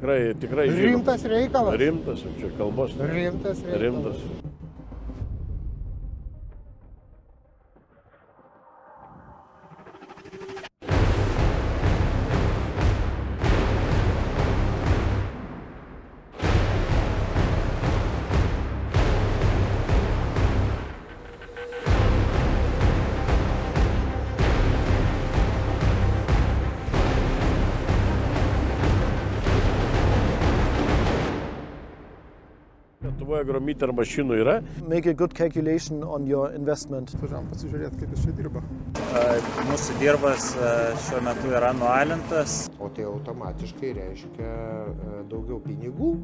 Tikrai, tikrai. Rimtas reikalas. Rimtas, čia kalbos. Rimtas reikalas. Rimtas. Gromiter mašinų yra. make a good calculation on your investment. Važiavam pasižiūrėti, kaip jis čia dirba. Mūsų dirbas šiuo metu yra nualintas. O tai automatiškai reiškia daugiau pinigų.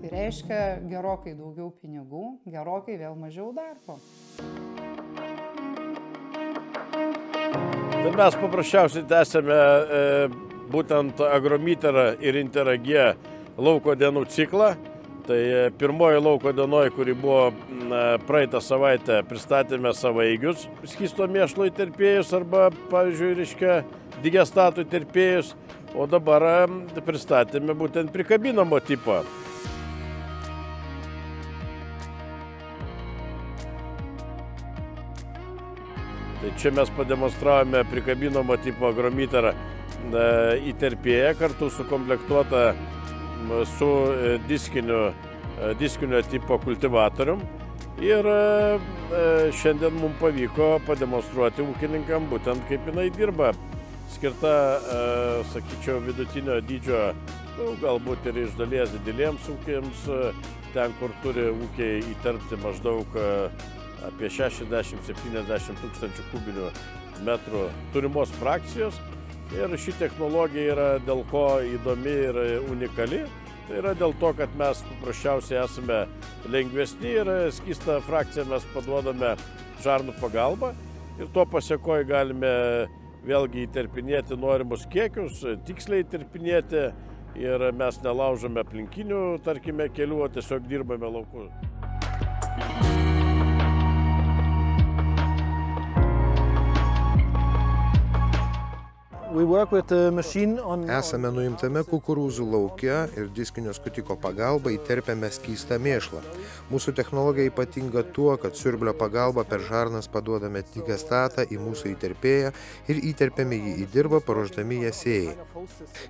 Tai reiškia gerokai daugiau pinigų, gerokai vėl mažiau darbo. Tai mes paprasčiausiai tęsėme e, būtent agromiterą ir interagė lauko dienų ciklą. Tai e, pirmoji lauko dienoje, kuri buvo e, praeitą savaitę, pristatėme savaigius skysto mėšlo įterpėjus arba, pavyzdžiui, reiškia digestatų įterpėjus, o dabar pristatėme būtent prikabinamo tipo. Tai čia mes pademonstravome prikabinamo tipo agromiterą e, įterpėję kartu sukomplektuota m, su e, diskiniu, e, diskinio tipo kultivatorium. Ir e, šiandien mums pavyko pademonstruoti ūkininkam būtent kaip jinai dirba. Skirta, sakyčiau, vidutinio dydžio, nu, galbūt ir iš dalies dideliems ūkiams, ten, kur turi ūkiai įterpti maždaug apie 60-70 tūkstančių kubinių metrų turimos frakcijos. Ir ši technologija yra dėl ko įdomi ir unikali. Tai yra dėl to, kad mes paprasčiausiai esame lengvesni ir skistą frakciją mes paduodame žarnų pagalba. Ir tuo pasiekoje galime vėlgi įterpinėti norimus kiekius, tiksliai įterpinėti. Ir mes nelaužome aplinkinių, tarkime, kelių, o tiesiog dirbame lauku. Esame nuimtame kukurūzų lauke ir diskinio skutiko pagalba įterpiame skystą mėšlą. Mūsų technologija ypatinga tuo, kad siurblio pagalba per žarnas paduodame digestatą į mūsų įterpėją ir įterpiame jį į dirbą, paruošdami ją sėjai.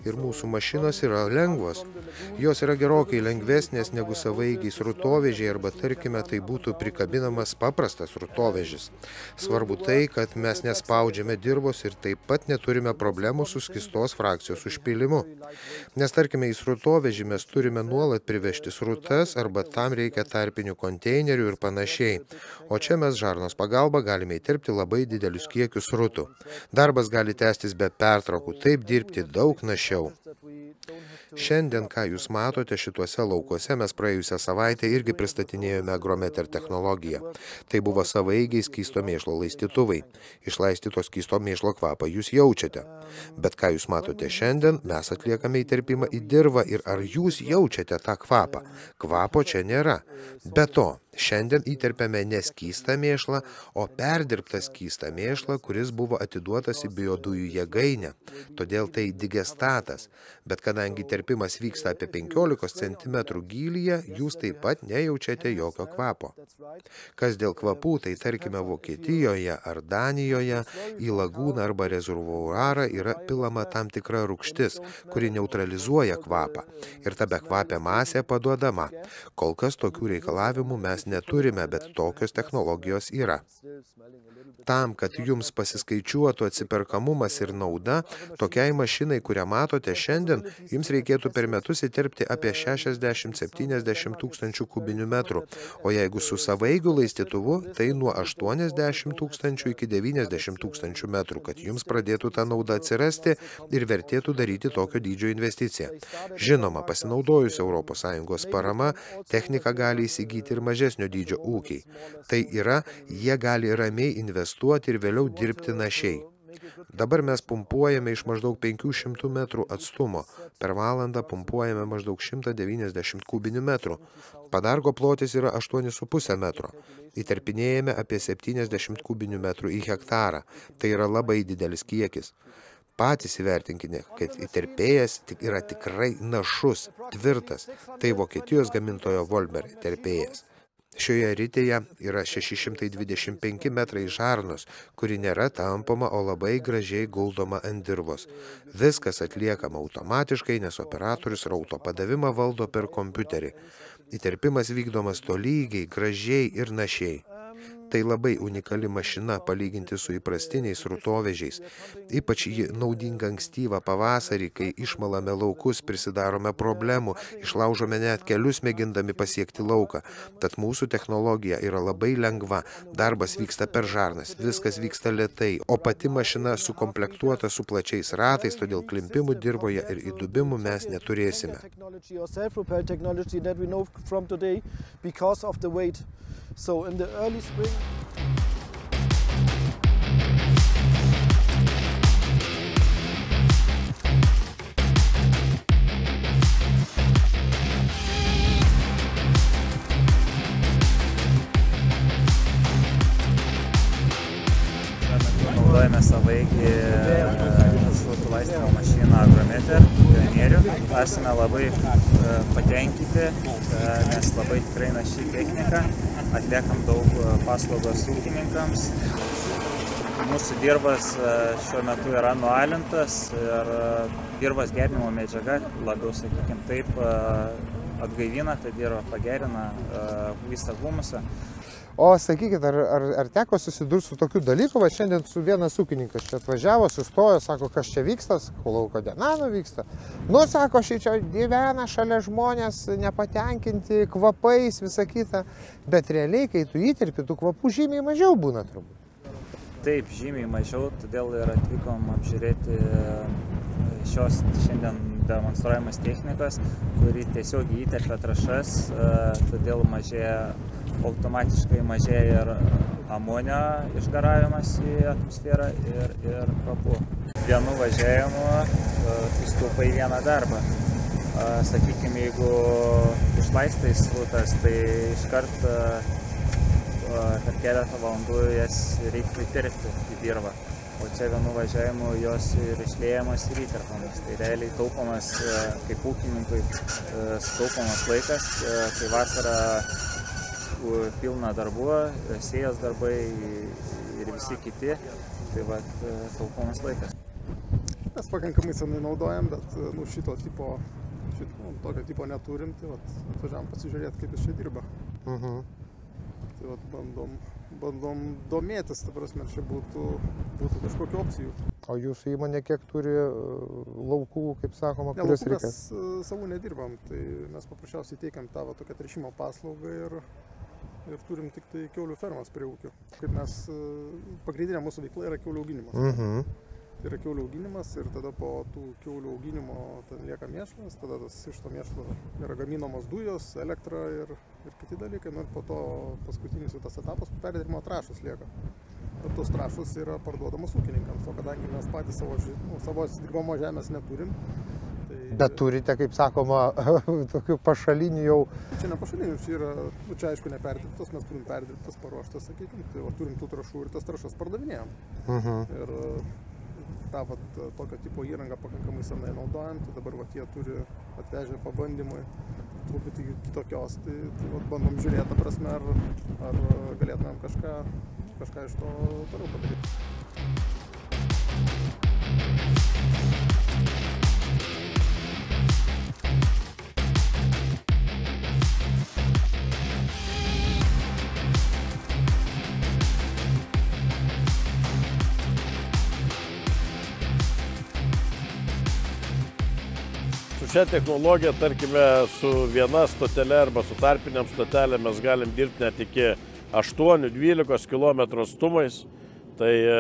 Ir mūsų mašinos yra lengvos. Jos yra gerokai lengvesnės negu savaigiai srutovežiai arba tarkime tai būtų prikabinamas paprastas srutovežis. Svarbu tai, kad mes nespaudžiame dirbos ir taip pat neturime problemų su skistos frakcijos užpilimu. Nes tarkime į srutovežį mes turime nuolat privežti srutas arba tam reikia tarpinių konteinerių ir panašiai. O čia mes žarnos pagalba galime įterpti labai didelius kiekius srutų. Darbas gali tęstis be pertraukų, taip dirbti daug našiau. Šiandien, ką jūs matote šituose laukuose, mes praėjusią savaitę irgi pristatinėjome agrometer technologiją. Tai buvo savaigiai skysto mėšlo laistytuvai. Išlaistyto skysto mėšlo kvapą jūs jaučiate. Bet ką jūs matote šiandien, mes atliekame įterpimą į dirvą ir ar jūs jaučiate tą kvapą? Kvapo čia nėra. Be to, šiandien įterpiame ne skystą mėšlą, o perdirbtą skystą mėšlą, kuris buvo atiduotas į biodujų jėgainę. Todėl tai digestatas. Bet kadangi terpimas vyksta apie 15 cm gylyje, jūs taip pat nejaučiate jokio kvapo. Kas dėl kvapų, tai tarkime Vokietijoje ar Danijoje į lagūną arba rezervuarą yra pilama tam tikra rūgštis, kuri neutralizuoja kvapą. Ir ta bekvapė masė paduodama. Kol kas tokių reikalavimų mes neturime, bet tokios technologijos yra. Tam, kad jums pasiskaičiuotų atsiperkamumas ir nauda, tokiai mašinai, kurią matote šiandien, jums reikėtų per metus įterpti apie 60-70 tūkstančių kubinių metrų, o jeigu su savaigiu laistytuvu, tai nuo 80 tūkstančių iki 90 tūkstančių metrų, kad jums pradėtų ta nauda atsirasti ir vertėtų daryti tokio dydžio investiciją. Žinoma, pasinaudojus ES parama, techniką gali įsigyti ir mažesnio dydžio ūkiai. Tai yra, jie gali ramiai investuoti ir vėliau dirbti našiai. Dabar mes pumpuojame iš maždaug 500 metrų atstumo. Per valandą pumpuojame maždaug 190 kubinių metrų. Padargo plotis yra 8,5 metro. Įterpinėjame apie 70 kubinių metrų į hektarą. Tai yra labai didelis kiekis. patys įvertinkite, kad įterpėjas yra tikrai našus, tvirtas. Tai Vokietijos gamintojo Volmer įterpėjas. Šioje ritėje yra 625 metrai žarnos, kuri nėra tampoma, o labai gražiai guldoma ant dirvos. Viskas atliekama automatiškai, nes operatorius rauto padavimą valdo per kompiuterį. Įterpimas vykdomas tolygiai, gražiai ir našiai. Tai labai unikali mašina palyginti su įprastiniais rutovežiais. Ypač ji naudinga ankstyvą pavasarį, kai išmalame laukus, prisidarome problemų, išlaužome net kelius mėgindami pasiekti lauką. Tad mūsų technologija yra labai lengva, darbas vyksta per žarnas, viskas vyksta lietai, o pati mašina sukomplektuota su plačiais ratais, todėl klimpimų dirboje ir įdubimų mes neturėsime. So in the early spring Esame labai patenkinti, nes labai tikrai naši technika. Atliekam daug paslaugos ūkininkams. Mūsų dirbas šiuo metu yra nualintas ir dirbas gerinimo medžiaga, labiau sakykime taip, atgaivina, tai dirba pagerina visą humusą. O sakykit, ar, ar, ar teko susidurti su tokiu dalyku, va šiandien su vienas ūkininkas čia atvažiavo, sustojo, sako, kas čia vyksta, sakau, lauko diena nu vyksta. Nu, sako, šį čia gyvena šalia žmonės, nepatenkinti kvapais, visa kita, bet realiai, kai tu įtirpi, tų kvapų žymiai mažiau būna turbūt. Taip, žymiai mažiau, todėl ir atvykom apžiūrėti šios šiandien demonstruojamas technikas, kuri tiesiog įterpia trašas, todėl mažėja, automatiškai mažėja ir amonio išgaravimas į atmosferą ir, ir kvapų. Vienu važiavimu tu staupai vieną darbą. Sakykime, jeigu išlaistai srutas, tai iškart per keletą valandų jas reiktų įtirpti į dirvą o čia vienu važiavimu jos ir išliejamas ir įterpamas. Tai realiai taupomas, kaip ūkininkui, sutaupomas laikas, kai vasara pilna darbų, sėjas darbai ir visi kiti, tai va taupomas laikas. Mes pakankamai senai naudojam, bet nu, šito tipo, šito, nu, tokio tipo neturim, tai vat, atvažiavam pasižiūrėti, kaip jis čia dirba. Uh -huh. Tai vat, bandom, bandom domėtis, ta prasme, čia būtų, būtų kažkokių opcijų. O jūsų įmonė kiek turi laukų, kaip sakoma, Ne, kurias reikia? mes e, savų nedirbam, tai mes paprasčiausiai teikiam tą va, tokią trešimo paslaugą ir, ir turim tik tai keulių fermas prie ūkio. Kaip mes, e, pagrindinė mūsų veikla yra keulių auginimas. Mhm. Tai yra keulių auginimas ir tada po tų keulių auginimo ten lieka mėšlas, tada tas, iš to mėšlo yra gaminamos dujos, elektra ir, ir kiti dalykai. Nu, ir po to paskutinis jau tas etapas perdirbimo trašos lieka. Ir tos trašos yra parduodamos ūkininkams, o kadangi mes patys savo, nu, savos dirbamos žemės neturim, Bet turite, kaip sakoma, tokių pašalinių jau. čia ne pašalinių, čia yra, nu, čia aišku neperdirbtos, mes turim perdirbtas, paruoštas, sakykime, tai va, turim tų trašų ir tas trašas pardavinėjom. Mhm. Ir e, tą vat, tokio tipo įrangą pakankamai senai naudojam, tai dabar vat, jie turi atvežę pabandymui truputį kitokios, tai, tai vat, bandom žiūrėti, ta prasme, ar, ar galėtumėm kažką, kažką iš to toliau padaryti. Su šia technologija, tarkime, su viena stotelė arba su tarpiniam stotelė mes galim dirbti net iki 8-12 km atstumais. Tai e,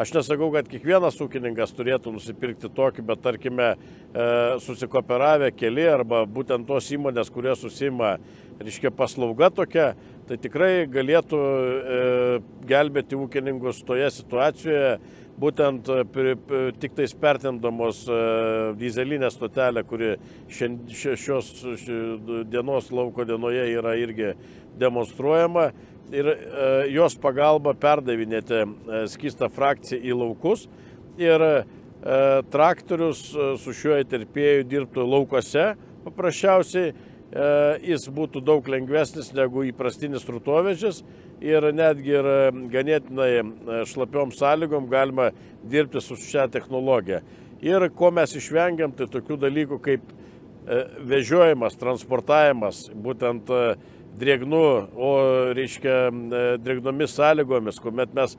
aš nesakau, kad kiekvienas ūkininkas turėtų nusipirkti tokį, bet tarkime, e, susikooperavę keli arba būtent tos įmonės, kurios susima, reiškia, paslauga tokia, tai tikrai galėtų e, gelbėti ūkininkus toje situacijoje, būtent e, pri- tik tais pertendamos e, dizelinę stotelę, kuri šios ši- dienos lauko dienoje yra irgi demonstruojama. Ir e, jos pagalba perdavinėti skistą frakciją į laukus. Ir traktorius su šiuo įterpėju dirbtų laukose paprasčiausiai jis būtų daug lengvesnis negu įprastinis trutovežis ir netgi ir ganėtinai šlapiom sąlygom galima dirbti su šią technologiją. Ir ko mes išvengiam, tai tokių dalykų kaip vežiojimas, transportavimas, būtent drėgnų, o reiškia drėgnomis sąlygomis, kuomet mes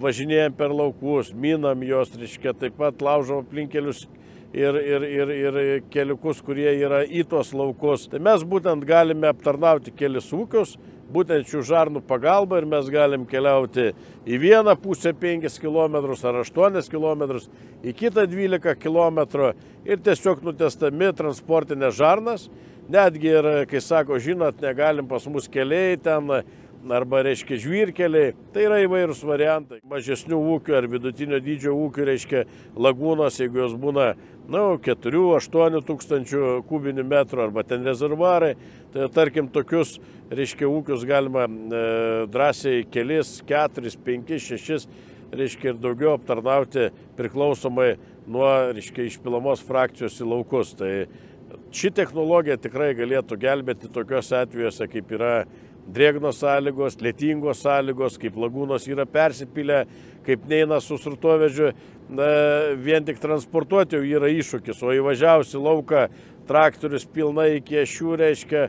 važinėjom per laukus, minam juos, reiškia taip pat laužom aplinkelius ir, ir, ir, ir keliukus, kurie yra į tuos laukus. Tai mes būtent galime aptarnauti kelis ūkius, būtent šių žarnų pagalba ir mes galim keliauti į vieną pusę 5 km ar 8 km, į kitą 12 km ir tiesiog nutestami transportinės žarnas. Netgi ir, kai sako, žinot, negalim pas mus keliai ten arba, reiškia, žvyrkeliai. Tai yra įvairūs variantai. Mažesnių ūkių ar vidutinio dydžio ūkių, reiškia, lagūnos, jeigu jos būna, na, nu, 4-8 tūkstančių kubinių metrų arba ten rezervuarai, tai tarkim, tokius, reiškia, ūkius galima e, drąsiai kelis, 4, 5, 6, reiškia, ir daugiau aptarnauti priklausomai nuo, reiškia, išpilamos frakcijos į laukus. Tai ši technologija tikrai galėtų gelbėti tokiuose atvejuose, kaip yra drėgnos sąlygos, lėtingos sąlygos, kaip lagūnos yra persipylę, kaip neina su srutovežiu, vien tik transportuoti jau yra iššūkis, o įvažiavusi lauką traktorius pilnai iki ašių reiškia.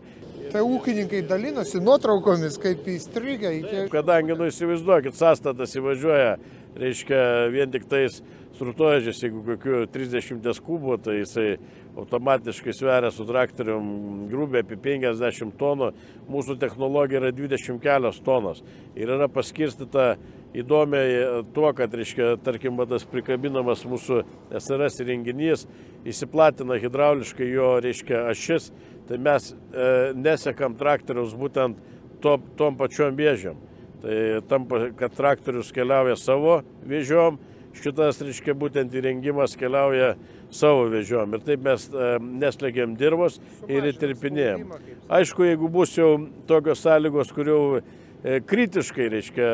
Tai ūkininkai dalinosi nuotraukomis, kaip įstrigę iki... Kadangi, nu įsivaizduokit, sąstatas įvažiuoja, reiškia vien tik tais srutovežis, jeigu kokiu 30 kubų, tai jisai automatiškai sveria su traktorium grubiai apie 50 tonų, mūsų technologija yra 20 kelios tonos ir yra paskirstyta įdomiai tuo, kad, reiškia, tarkim, tas prikabinamas mūsų SRS įrenginys įsiplatina hidrauliškai jo, reiškia, ašis, tai mes e, nesekam traktoriaus būtent to, tom pačiom vėžiam. Tai tampa, kad traktorius keliauja savo vėžiom, šitas, reiškia, būtent įrengimas keliauja savo vežiom. Ir taip mes e, neslegiam dirbos ir įtirpinėjom. Aišku, jeigu bus jau tokios sąlygos, kurių e, kritiškai, reiškia,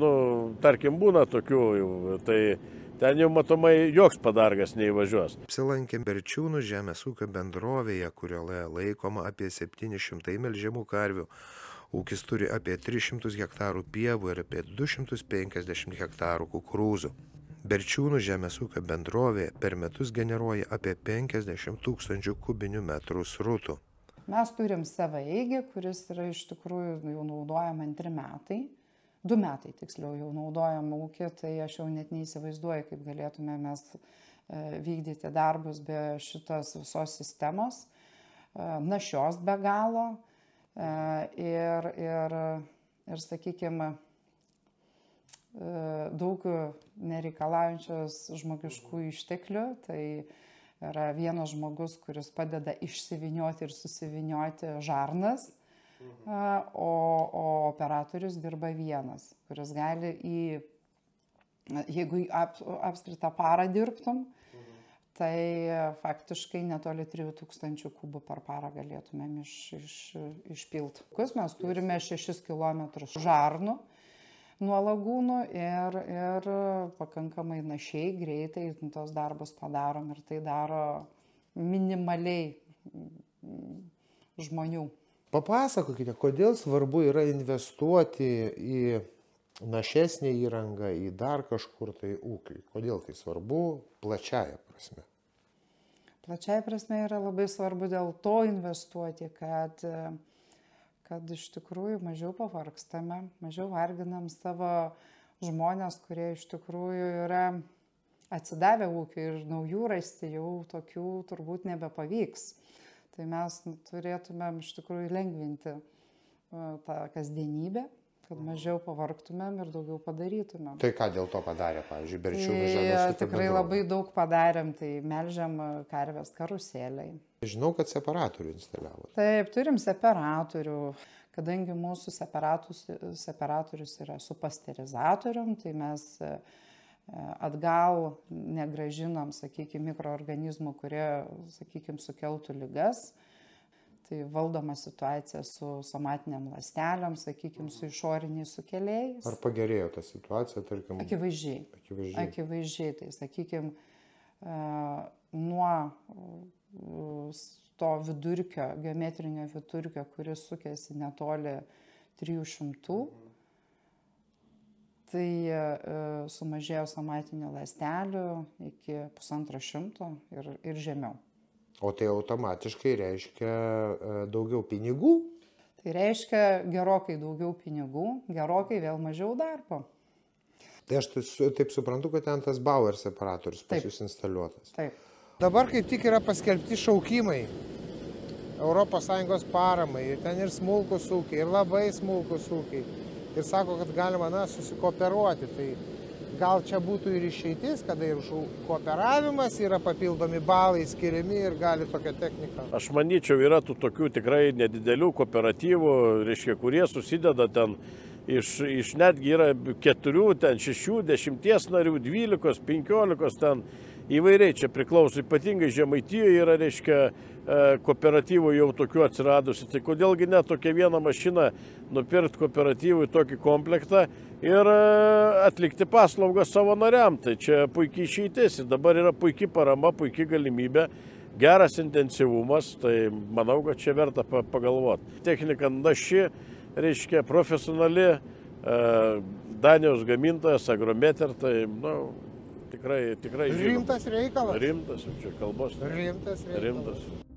nu, tarkim, būna tokių, jau, tai ten jau matomai joks padargas neįvažiuos. Apsilankėm Berčiūnų žemės ūkio bendrovėje, kurioje laikoma apie 700 melžiamų karvių. Ūkis turi apie 300 hektarų pievų ir apie 250 hektarų kukurūzų. Berčiūnų žemės ūkio bendrovė per metus generuoja apie 50 tūkstančių kubinių metrų srutų. Mes turim savo eigį, kuris yra iš tikrųjų jau naudojama antri metai. Du metai tiksliau jau naudojam ūkį, tai aš jau net neįsivaizduoju, kaip galėtume mes e, vykdyti darbus be šitos visos sistemos, e, našios be galo ir, ir, ir sakykime, E, daug nereikalaujančios žmogiškų išteklių. Tai yra vienas žmogus, kuris padeda išsivinioti ir susivinioti žarnas, e, o, o operatorius dirba vienas, kuris gali į, jeigu ap, apskritą parą dirbtum, tai faktiškai netoli 3000 kubų per parą galėtumėm iš, iš, išpilti. Mes turime 6 km žarnų, nuo lagūnų ir, ir pakankamai našiai, greitai tos darbus padarom ir tai daro minimaliai mm, žmonių. Papasakokite, kodėl svarbu yra investuoti į našesnį įrangą, į dar kažkur tai ūkiui. Kodėl tai svarbu plačiaja Plačiaja prasme yra labai svarbu dėl to investuoti, kad kad iš tikrųjų mažiau pavargstame, mažiau varginam savo žmonės, kurie iš tikrųjų yra atsidavę ūkiui ir naujų rasti jau tokių turbūt nebepavyks. Tai mes turėtumėm iš tikrųjų lengvinti e, tą kasdienybę, kad mažiau pavargtumėm ir daugiau padarytumėm. Tai ką dėl to padarė, pavyzdžiui, Berčiūnų tai, žemės? Tikrai bendrovė. labai daug padarėm, tai melžiam karvės karusėliai. Žinau, kad separatorių instaliavo. Taip, turim separatorių. Kadangi mūsų separatorius yra su pasterizatorium, tai mes e, atgal negražinam, sakykime, mikroorganizmų, kurie, sakykime, sukeltų lygas tai valdoma situacija su somatiniam ląstelėm, sakykime, su išoriniais sukėlėjais. Ar pagerėjo ta situacija, tarkim? Akivaizdžiai. Akivaizdžiai. Akivaizdžiai, tai sakykime, nuo to vidurkio, geometrinio vidurkio, kuris sukėsi netoli 300, tai sumažėjo somatinių ląstelių iki pusantro šimto ir, ir žemiau. O tai automatiškai reiškia daugiau pinigų? Tai reiškia gerokai daugiau pinigų, gerokai vėl mažiau darbo. Tai aš taip suprantu, kad ten tas Bauer separatorius pas jūs instaliuotas. Taip. Dabar kaip tik yra paskelbti šaukimai ES paramai. Ir ten ir smulkus ūkiai, ir labai smulkus ūkiai. Ir sako, kad galima, na, susikooperuoti. Tai gal čia būtų ir išeitis, kada ir kooperavimas yra papildomi balai skiriami ir gali tokią techniką. Aš manyčiau, yra tų tokių tikrai nedidelių kooperatyvų, reiškia, kurie susideda ten iš, iš netgi yra keturių, ten šešių, dešimties narių, dvylikos, penkiolikos ten įvairiai čia priklauso, ypatingai Žemaitijoje yra, reiškia, kooperatyvų jau tokių atsiradusi. Tai kodėlgi ne tokią vieną mašiną nupirkti kooperatyvui tokį komplektą ir atlikti paslaugą savo nariam. Tai čia puikiai išeitis. Dabar yra puikiai parama, puikiai galimybė geras intensyvumas, tai manau, kad čia verta pagalvoti. Technika naši, reiškia profesionali, Danijos gamintojas, agrometer, tai, na, nu, tikrai, tikrai. Rimtas reikalas. Rimtas, čia kalbos. Rimtas reikalas. Rimtas.